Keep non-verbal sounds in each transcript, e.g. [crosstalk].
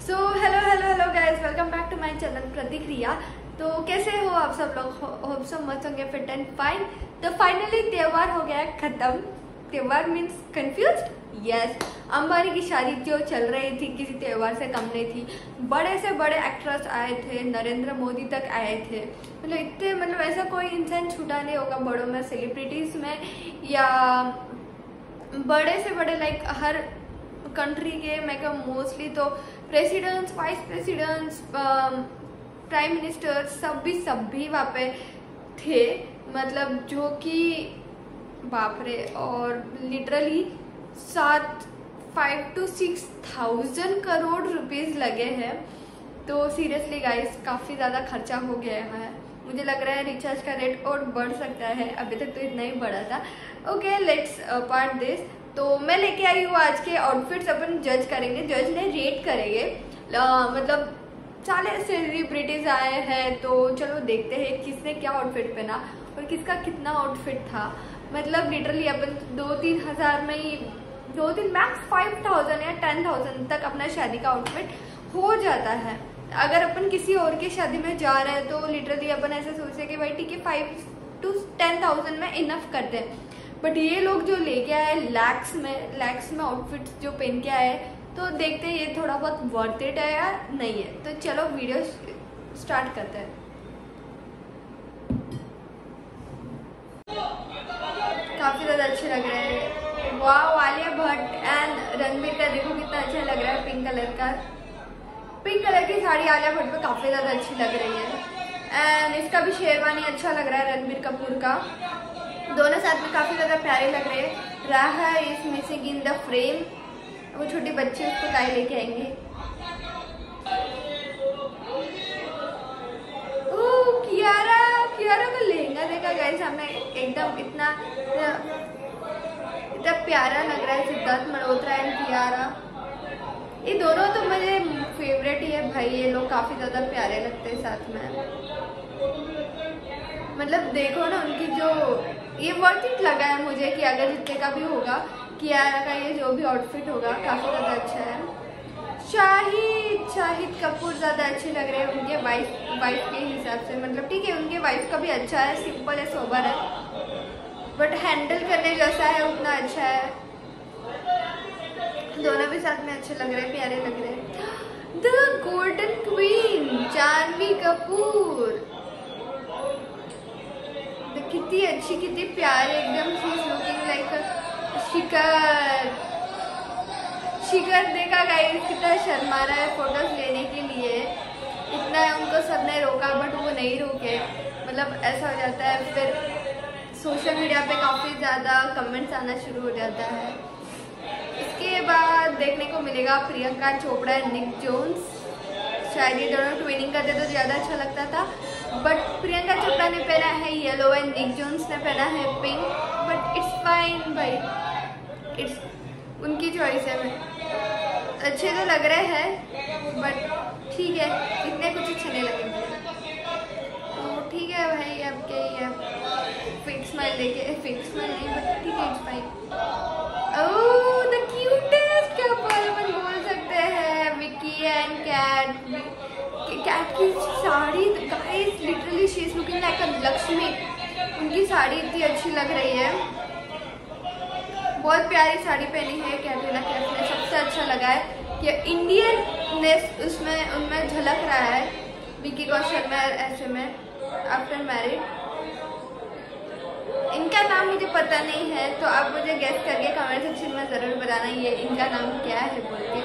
So hello hello hello guys welcome back to my channel प्रतिक्रिया तो कैसे हो आप सब लोग? होप सो मच होंगे फिट एंड फाइन तो फाइनली त्योहार हो गया, खत्म. त्योहार मीन्स कंफ्यूज यस अंबानी की शादी जो चल रही थी, किसी त्योहार से कम नहीं थी. बड़े से बड़े एक्ट्रेस आए थे, नरेंद्र मोदी तक आए थे. मतलब इतने मतलब ऐसा कोई इंसान छूटा नहीं होगा बड़ों में सेलिब्रिटीज में, या बड़े से बड़े लाइक हर कंट्री के, मैं क्या मोस्टली तो presidents vice presidents prime minister सब भी सब भी वहाँ पे थे। मतलब जो कि, बाप रे, और लिटरली सात five to six thousand crore rupees लगे हैं। तो सीरियसली गाइस काफ़ी ज़्यादा खर्चा हो गया है। मुझे लग रहा है रिचार्ज का रेट और बढ़ सकता है। अभी तक तो इतना ही बढ़ा था। ओके लेट्स पार्ट दिस तो मैं लेके आई हूँ आज के आउटफिट्स अपन जज करेंगे। जज ने रेट करेंगे। मतलब सारे सेलिब्रिटीज आए हैं तो चलो देखते हैं किसने क्या आउटफिट पहना और किसका कितना आउटफिट था। मतलब लिटरली अपन दो तीन हज़ार में ही दो तीन मैक्स फाइव थाउज़ेंड या टेन थाउज़ेंड तक अपना शादी का आउटफिट हो जाता है। अगर अपन किसी और की शादी में जा रहे हैं तो लिटरली अपन ऐसे सोचते कि भाई, ठीक है फाइव टू टेन थाउज़ेंड में इनफ करते हैं बट ये लोग जो लेके आए लैक्स में लैक्स में आउटफिट्स जो पहन के आए तो देखते हैं ये थोड़ा बहुत वर्थ इट है या नहीं है। तो चलो वीडियो स्टार्ट करते हैं। काफ़ी ज़्यादा अच्छे लग रहे हैं। वाह आलिया भट्ट एंड रणबीर का देखो कितना अच्छा लग रहा है पिंक कलर का। पिंक कलर की साड़ी आलिया भट्ट पे काफ़ी ज़्यादा अच्छी लग रही है। एंड इसका भी शेरवानी अच्छा लग रहा है रणबीर कपूर का। दोनों साथ में काफ़ी ज़्यादा प्यारे लग रहे हैं। Raha is missing in the frame. वो छोटे बच्चे उसको गाय लेके आएँगे। कियारा कियारा का लहंगा देखा गए सामने। एकदम इतना इतना प्यारा लग रहा है सिद्धार्थ मल्होत्रा एंड कियारा। ये दोनों तो मुझे फेवरेट ही है भाई। ये लोग काफ़ी ज़्यादा प्यारे लगते हैं साथ में। मतलब देखो ना उनकी जो, ये वर्थ इट लगा है मुझे कि अगर जितने का भी होगा कियारा का ये जो भी आउटफिट होगा, काफ़ी ज़्यादा अच्छा है। शाहिद शाहिद कपूर ज़्यादा अच्छे लग रहे हैं उनके वाइफ वाइफ के हिसाब से। मतलब ठीक है, उनके वाइफ का भी अच्छा है सिंपल है सोबर है। बट हैंडल करने जैसा है, उतना अच्छा है। दोनों भी साथ में अच्छे लग रहे हैं, प्यारे लग रहे हैं। The golden queen Janhvi Kapoor कितनी अच्छी, कितनी प्यारी, एकदम शी लुकिंग लाइक शिकर शिकर देखा गाइस कितना शर्मा रहा है फ़ोटोज़ लेने के लिए। इतना उनको सबने रोका बट वो नहीं रोके। मतलब ऐसा हो जाता है, फिर सोशल मीडिया पे काफ़ी ज़्यादा कमेंट्स आना शुरू हो जाता है। इसके बाद देखने को मिलेगा Priyanka Chopra and Nick Jonas शायद ये दोनों ट्विनिंग करते तो ज़्यादा अच्छा लगता था। बट प्रियंका चोपड़ा ने पहना है येलो एंड निक जोन्स ने पहना है पिंक बट इट्स फाइन भाई। इट्स उनकी चॉइस है। मैं अच्छे तो लग रहे हैं बट ठीक है, इतने कुछ अच्छे नहीं लगे तो ठीक है भाई, अब क्या ही है। फिक्स स्माइल लेके फिक्स स्माइल नहीं बट ठीक है इट्स फाइन कैट की sari literally she is looking like a Lakshmi. उनकी साड़ी इतनी अच्छी लग रही है। बहुत प्यारी साड़ी पहनी है कैटरीना कैफ। ने सबसे अच्छा लगा है कि इंडियन उसमें, उनमें झलक रहा है। विकी कौशल में, ऐसे में आफ्टर मैरिड इनका नाम मुझे पता नहीं है तो आप मुझे गेस्ट करके कमेंट सेक्शन में ज़रूर बताना ये इनका नाम क्या है बोल के।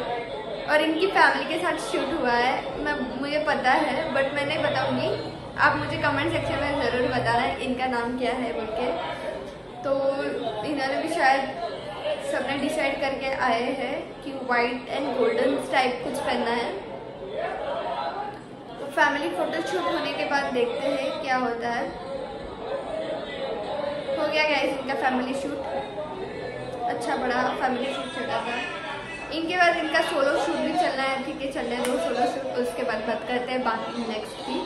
और इनकी फैमिली के साथ शूट हुआ है, मैं, मुझे पता है बट मैं नहीं बताऊँगी। आप मुझे कमेंट सेक्शन में ज़रूर बताना इनका नाम क्या है बोल के। तो इन्होंने भी शायद सबने डिसाइड करके आए हैं कि वाइट एंड गोल्डन टाइप कुछ पहनना है। तो फैमिली फ़ोटो शूट होने के बाद देखते हैं क्या होता है। हो गया गया इनका फैमिली शूट अच्छा बड़ा फैमिली शूट चला था। इनके बाद इनका सोलो शूट भी चलना है। ठीक है चल रहे हैं दो सोलो शूट उसके बाद बात करते हैं बाकी नेक्स्ट की।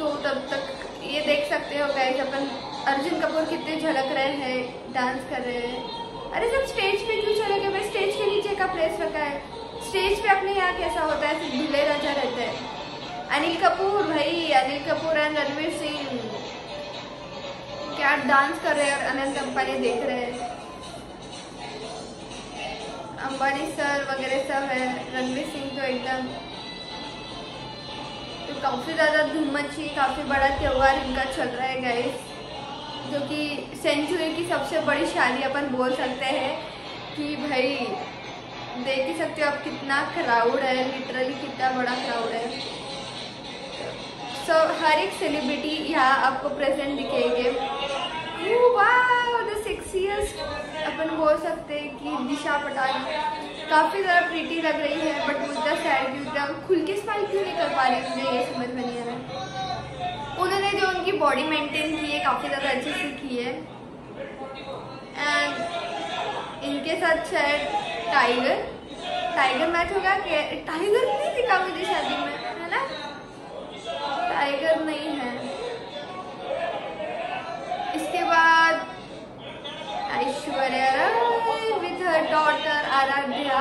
तो तब तक ये देख सकते हो गए अपन अर्जुन कपूर कितने झलक रहे हैं डांस कर रहे हैं। अरे सब स्टेज पे क्यों चले गए स्टेज के नीचे का प्लेस रखा है। स्टेज पे अपने यहाँ कैसा होता है? सिर्फ़ दूल्हे राजा रहते हैं। अनिल कपूर भाई, अनिल कपूर एंड रणवीर सिंह। क्या डांस कर रहे हैं और अनंत अंबानी देख रहे हैं। अंबानी सर वगैरह सब है। रणवीर सिंह तो एकदम काफ़ी ज़्यादा धूम मची काफ़ी बड़ा त्यौहार इनका चल रहा है गाइस जो कि सेंचुरी की सबसे बड़ी शादी अपन बोल सकते हैं कि भाई देख ही सकते हो आप कितना क्राउड है लिटरली कितना बड़ा क्राउड है। सो so, हर एक सेलिब्रिटी यहाँ आपको प्रेजेंट दिखेंगे। वाह सिक्स इयर्स अपन बोल सकते हैं कि दिशा पटानी काफ़ी ज़्यादा प्रीटी लग रही है बट मुद्दा सैड भी उतना खुल के स्माइल क्यों नहीं कर पा रही मुझे ये समझ में नहीं आ रहा उन्होंने जो उनकी बॉडी मेंटेन की है, काफ़ी ज़्यादा अच्छे से की है। एंड इनके साथ शायद टाइगर टाइगर मैच होगा टाइगर नहीं दिखा मुझे शादी में, है ना? टाइगर नहीं है। इसके बाद Aishwarya with her daughter Aaradhya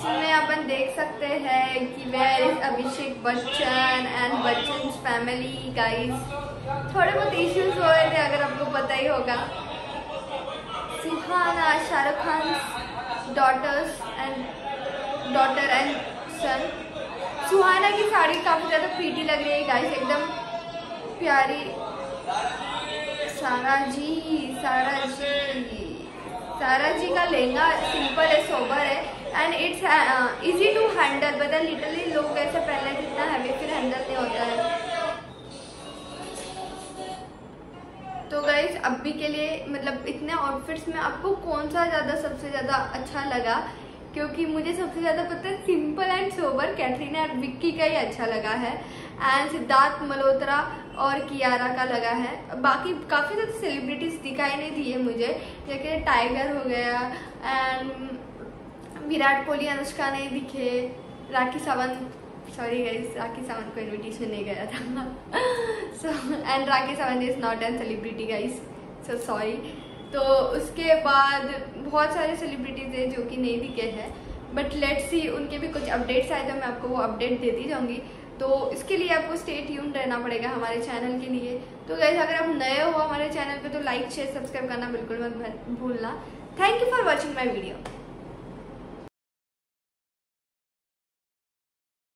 इसमें अपन देख सकते हैं कि where is Abhishek Bachchan and Bachchan family guys थोड़े बहुत इश्यूज़ हो रहे थे, अगर आपको पता ही होगा। Suhana, Shahrukh Khan daughters and daughter and son Suhana की साड़ी काफ़ी ज़्यादा प्रीटी लग रही है गाइस एकदम प्यारी। सारा जी सारा जी। सारा जी का लहंगा सिंपल है सोबर है। And it's easy to handle बता लिटरली लोग ऐसे पहले जितना हैवी फिर हैंडल नहीं होता है। तो गाइज़ अभी के लिए मतलब इतने आउटफिट्स में आपको कौन सा ज़्यादा सबसे ज़्यादा अच्छा लगा? क्योंकि मुझे सबसे ज़्यादा पता है सिंपल एंड सोबर कैटरीना और विक्की का ही अच्छा लगा है। एंड सिद्धार्थ, मल्होत्रा और कियारा का लगा है। बाकी काफ़ी ज़्यादा सेलिब्रिटीज़ दिखाई नहीं दिए मुझे। जैसे टाइगर हो गया एंड विराट कोहली, अनुष्का नहीं दिखे। राखी सावंत सॉरी गाइस राखी सावंत को इनविटेशन नहीं गया था। [laughs] So and Rakhi Sawant is not an celebrity guys so sorry तो उसके बाद बहुत सारे सेलिब्रिटीज हैं जो कि नहीं दिखे हैं। बट लेट्स सी उनके भी कुछ अपडेट्स आए तो मैं आपको वो अपडेट देती जाऊँगी। तो इसके लिए आपको स्टे ट्यून रहना पड़ेगा हमारे चैनल के लिए। तो गाइज़ अगर आप नए हो हमारे चैनल पे तो लाइक शेयर सब्सक्राइब करना बिल्कुल मत भूलना। Thank you for watching my video